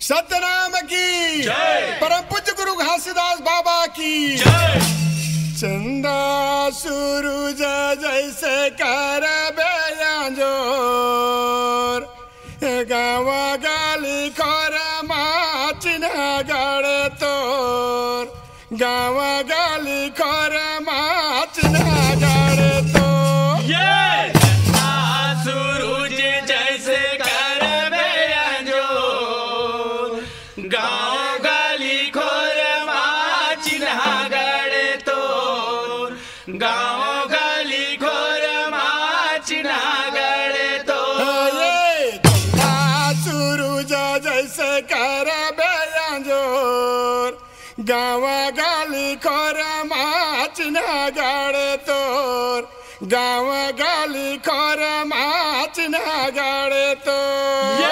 सत्यनाम की। परम पूज्य गुरु घासीदास बाबा की। चंदा सूरज जैसे कर ज़ोर गावा गाली खोर माचिन गड़े तोर। गावा गाली खोर गाँव गली खोर चिन्हा गड़े तो। गाँव गली खोर चिन्हा गड़े तो। ये जैसे कर गावा तोर। गावा गाली खोर तोर।